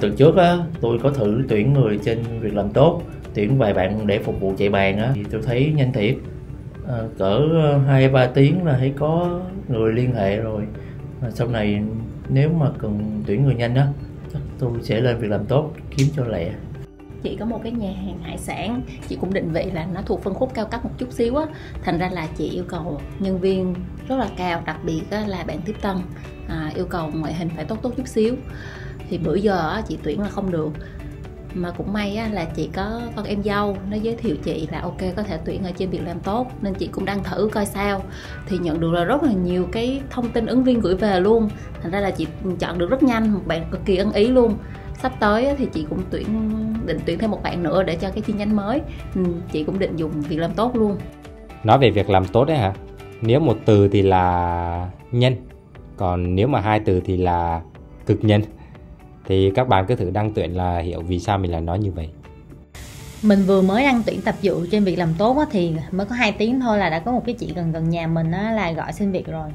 từ trước á tôi có thử tuyển người trên việc làm tốt tuyển vài bạn để phục vụ chạy bàn á. Thì tôi thấy nhanh thiệt. À, cỡ ờ, hai ba tiếng là thấy có người liên hệ rồi. À, sau này nếu mà cần tuyển người nhanh á chắc tôi sẽ lên việc làm tốt kiếm cho lẹ. Chị có một cái nhà hàng hải sản chị cũng định vị là nó thuộc phân khúc cao cấp một chút xíu á. Thành ra là chị yêu cầu nhân viên rất là cao đặc biệt là bạn tiếp tân à, yêu cầu ngoại hình phải tốt tốt chút xíu thì bữa giờ chị tuyển là không được. Mà cũng may á, là chị có con em dâu nó giới thiệu chị là ok có thể tuyển ở trên việc làm tốt nên chị cũng đang thử coi sao. Thì nhận được là rất là nhiều cái thông tin ứng viên gửi về luôn. Thành ra là chị chọn được rất nhanh một bạn cực kỳ ân ý luôn. Sắp tới thì chị cũng tuyển định tuyển thêm một bạn nữa để cho cái chi nhánh mới. Ừ, chị cũng định dùng việc làm tốt luôn. Nói về việc làm tốt đấy hả? Nếu một từ thì là nhân còn nếu mà hai từ thì là cực nhân thì các bạn cứ thử đăng tuyển là hiểu vì sao mình lại nói như vậy. Mình vừa mới đăng tuyển tập dụ trên việc làm tốt á, thì mới có 2 tiếng thôi là đã có một cái chị gần gần nhà mình á, là gọi xin việc rồi.